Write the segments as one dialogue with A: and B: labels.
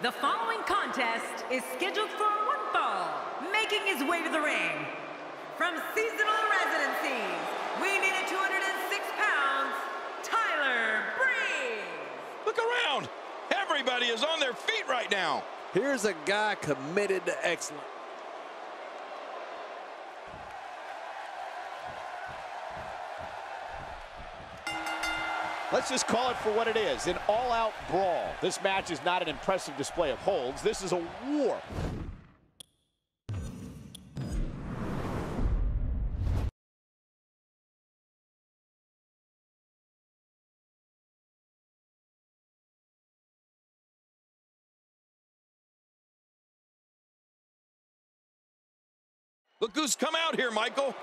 A: The following contest is scheduled for one fall, making his way to the ring. From seasonal residencies, weighing in at 206 pounds, Tyler Breeze.
B: Look around. Everybody is on their feet right now.
C: Here's a guy committed to excellence.
D: Let's just call it for what it is, an all-out brawl. This match is not an impressive display of holds. This is a war.
B: Look who's come out here, Michael.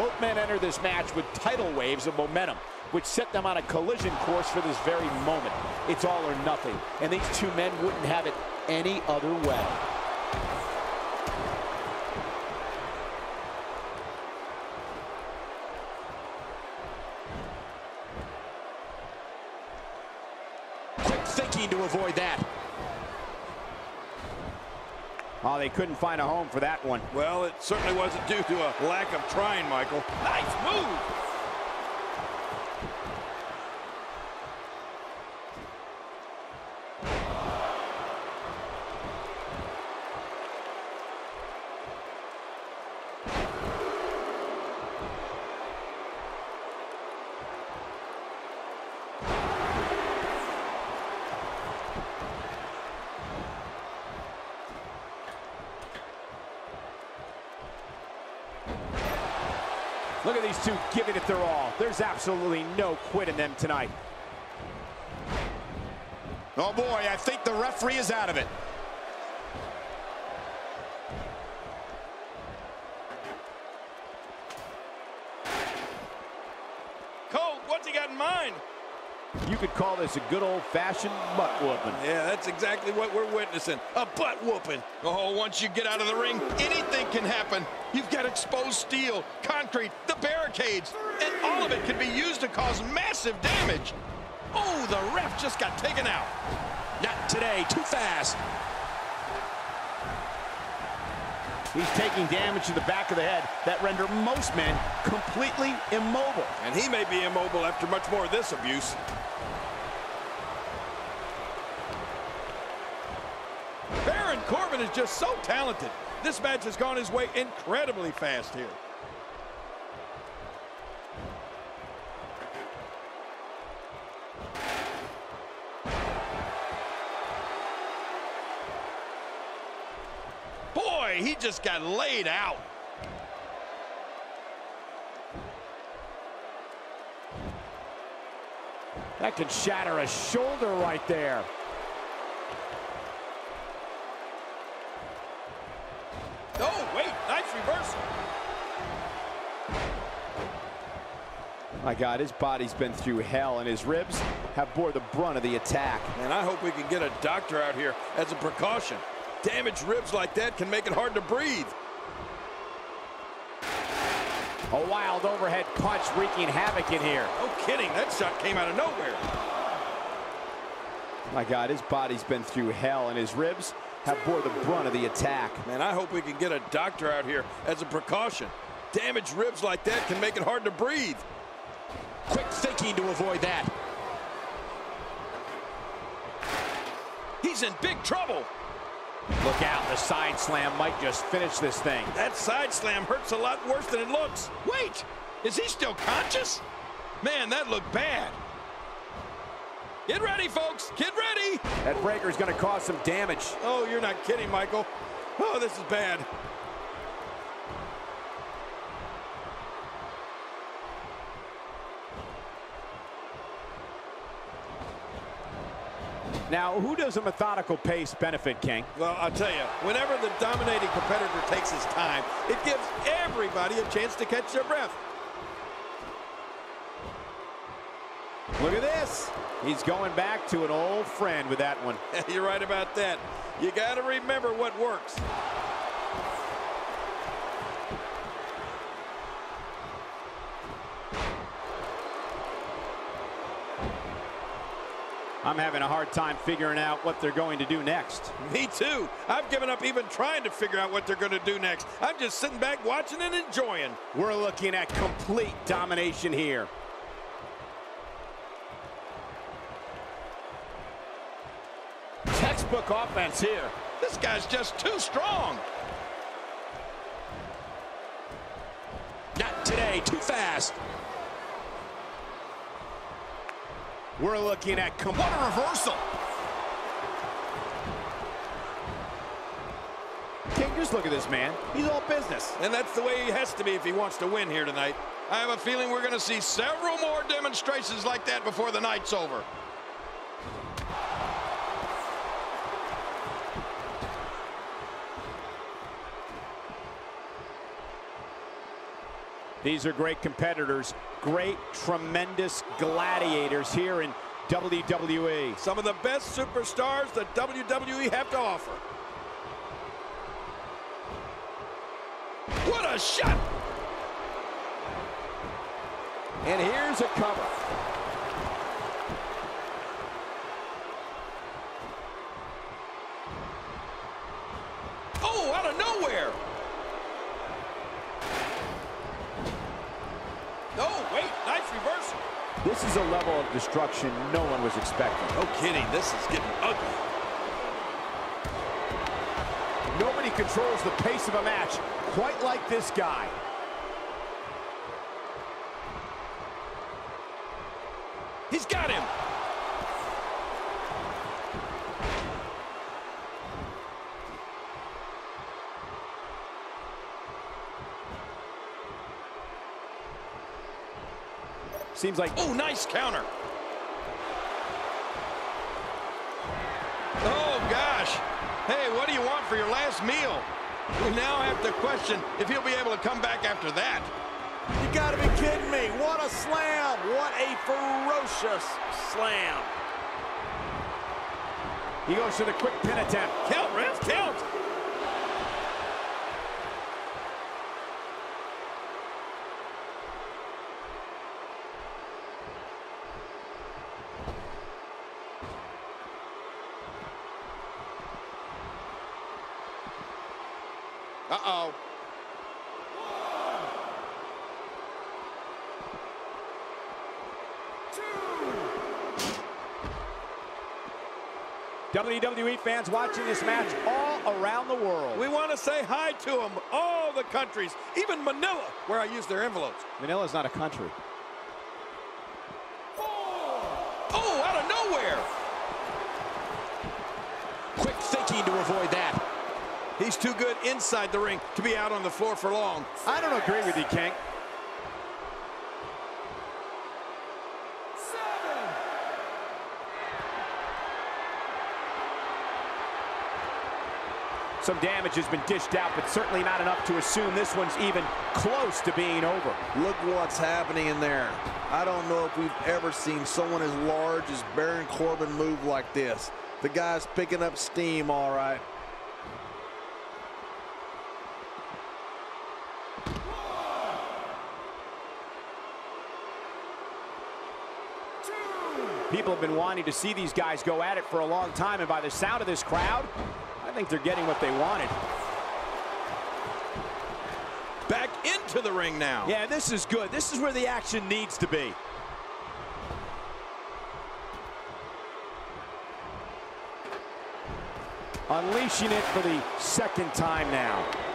D: Both men enter this match with tidal waves of momentum, which set them on a collision course for this very moment. It's all or nothing, and these two men wouldn't have it any other way. Quick thinking to avoid that. Oh, they couldn't find a home for that one.
B: Well, it certainly wasn't due to a lack of trying, Michael. Nice move.
D: Look at these two giving it their all. There's absolutely no quit in them tonight.
E: Oh boy, I think the referee is out of it.
B: Cole, what's he got in mind?
D: You could call this a good old-fashioned butt whooping.
B: Yeah, that's exactly what we're witnessing. A butt whooping. Oh, once you get out of the ring, anything can happen. You've got exposed steel, concrete, the barricades, and all of it can be used to cause massive damage. Oh, the ref just got taken out.
E: Not today, too fast.
D: He's taking damage to the back of the head that render most men completely immobile.
B: And he may be immobile after much more of this abuse. Baron Corbin is just so talented. This match has gone his way incredibly fast here. Boy, he just got laid out.
D: That could shatter a shoulder right there.
B: Oh, wait, nice reversal.
D: My God, his body's been through hell, and his ribs have bore the brunt of the attack.
B: And I hope we can get a doctor out here as a precaution. Damaged ribs like that can make it hard to breathe.
D: A wild overhead punch wreaking havoc in here.
B: No kidding, that shot came out of nowhere.
D: My God, his body's been through hell, and his ribs have bore the brunt of the attack.
B: Man, I hope we can get a doctor out here as a precaution. Damaged ribs like that can make it hard to breathe.
E: Quick thinking to avoid that.
B: He's in big trouble.
D: Look out, the side slam might just finish this thing.
B: That side slam hurts a lot worse than it looks. Wait, is he still conscious? Man, that looked bad. Get ready, folks. Get ready.
D: That breaker is going to cause some damage.
B: Oh, you're not kidding, Michael. Oh, this is bad.
D: Now, who does a methodical pace benefit, King?
B: Well, I'll tell you, whenever the dominating competitor takes his time, it gives everybody a chance to catch their breath.
D: Look at this. He's going back to an old friend with that one.
B: You're right about that. You got to remember what works.
D: I'm having a hard time figuring out what they're going to do next.
B: Me too. I've given up even trying to figure out what they're going to do next. I'm just sitting back watching and enjoying.
D: We're looking at complete domination here. Textbook offense here.
B: This guy's just too strong.
E: Not today, too fast.
D: We're looking at
E: What a reversal.
D: King, just look at this man. He's all business.
B: And that's the way he has to be if he wants to win here tonight. I have a feeling we're going to see several more demonstrations like that before the night's over.
D: These are great competitors, great, tremendous gladiators here in WWE.
B: Some of the best superstars that WWE have to offer. What a shot!
D: And here's a cover.
B: Oh, out of nowhere! Oh, wait, nice reversal.
D: This is a level of destruction no one was expecting.
B: No kidding, this is getting ugly.
D: Nobody controls the pace of a match quite like this guy.
B: He's got him.
D: Seems like
B: Oh, nice counter. Oh, gosh. Hey, what do you want for your last meal? We now have to question if he'll be able to come back after that.
C: You gotta be kidding me. What a slam. What a ferocious slam.
D: he goes to the quick pin attempt.
B: Count, ref, count. Uh-oh.
D: WWE fans watching this match all around the world.
B: We want to say hi to them, all the countries, even Manila, where I use their envelopes.
D: Manila's not a country. Four.
B: Oh, out of nowhere.
E: Quick thinking to avoid that.
B: He's too good inside the ring to be out on the floor for long.
D: I don't agree with you, Kank. Some damage has been dished out, but certainly not enough to assume this one's even close to being over.
C: Look what's happening in there. I don't know if we've ever seen someone as large as Baron Corbin move like this. The guy's picking up steam, all right.
D: People have been wanting to see these guys go at it for a long time, and by the sound of this crowd, I think they're getting what they wanted.
B: Back into the ring now.
E: Yeah, this is good. This is where the action needs to be.
D: Unleashing it for the second time now.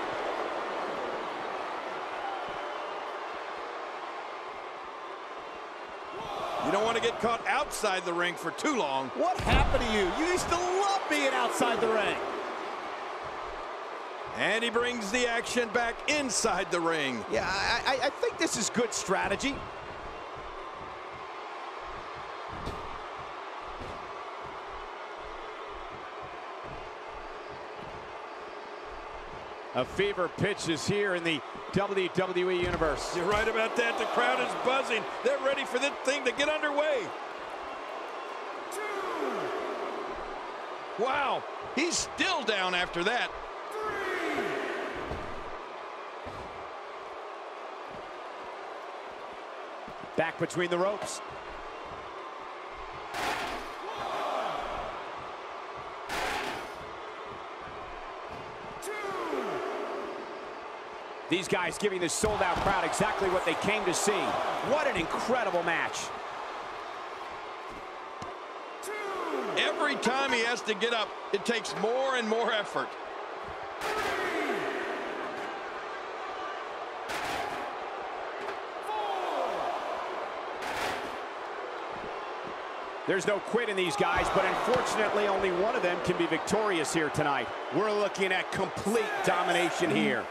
B: You don't want to get caught outside the ring for too long.
E: What happened to you? You used to love being outside the ring.
B: And he brings the action back inside the ring.
E: Yeah, I, I, I think this is good strategy.
D: A fever pitch is here in the WWE Universe.
B: You're right about that. The crowd is buzzing. They're ready for this thing to get underway. Wow, he's still down after that.
D: Back between the ropes. These guys giving this sold-out crowd exactly what they came to see. What an incredible match.
B: Every time he has to get up, it takes more and more effort.
D: There's no quit in these guys, but unfortunately only one of them can be victorious here tonight.
E: We're looking at complete domination here.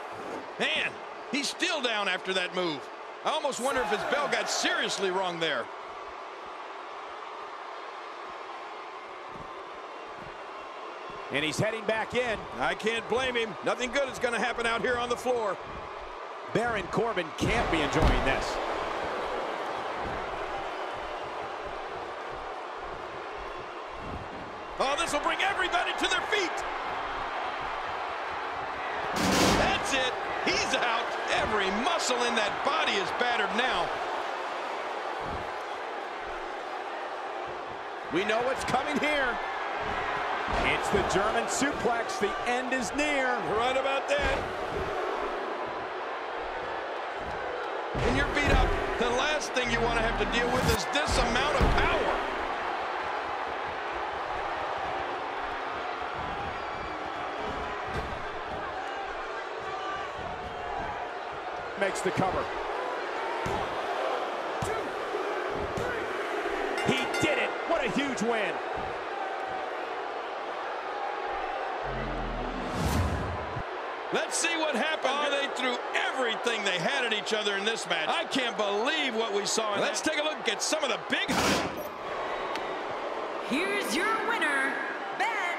B: Man, he's still down after that move. I almost wonder if his bell got seriously wrong there.
D: And he's heading back in.
B: I can't blame him. Nothing good is going to happen out here on the floor.
D: Baron Corbin can't be enjoying this.
B: Oh, this will bring everybody to their feet. That's it. He's out. Every muscle in that body is battered now.
D: We know what's coming here. It's the German suplex. The end is near.
B: Right about that. When you're beat up, the last thing you want to have to deal with is this amount of power.
D: Makes the cover. Huge win.
B: Let's see what happened. Oh, they threw everything they had at each other in this match. I can't believe what we saw. Let's take a look at some of the big.
A: Here's your winner, Ben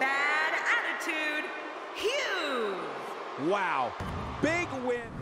A: Bad Attitude Hughes.
D: Wow. Big win.